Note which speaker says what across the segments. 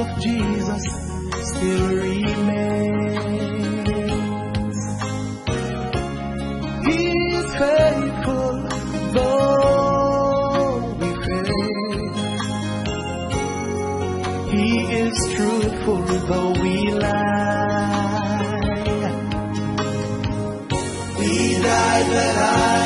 Speaker 1: of Jesus still remains. He is faithful, though we fail. He is truthful, though we lie. He died that I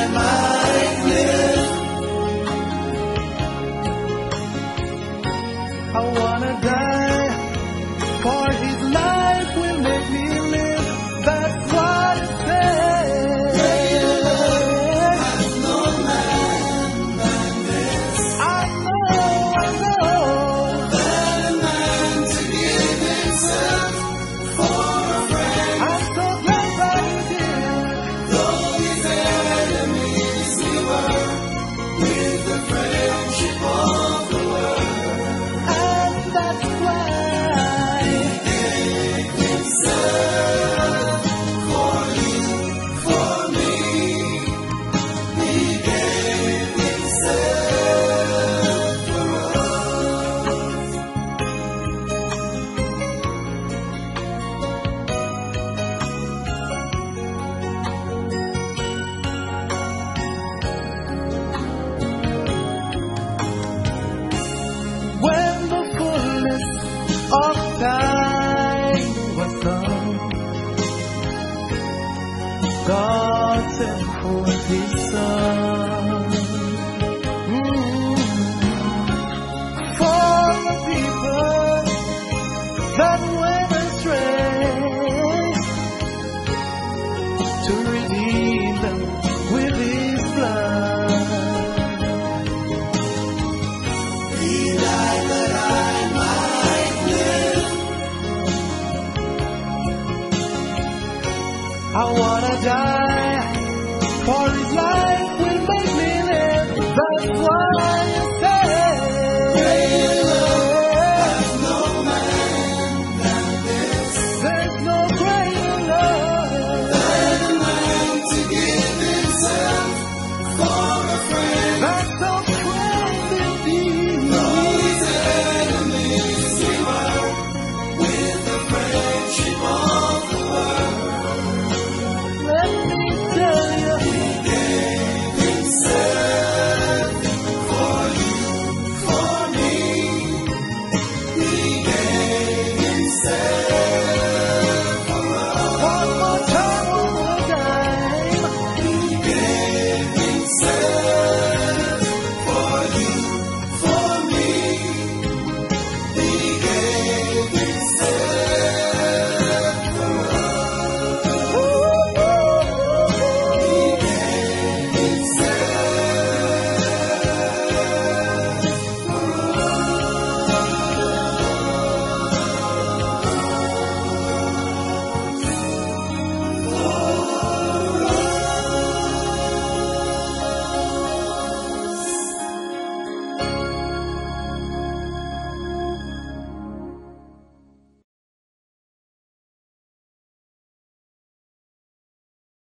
Speaker 1: Sent forth His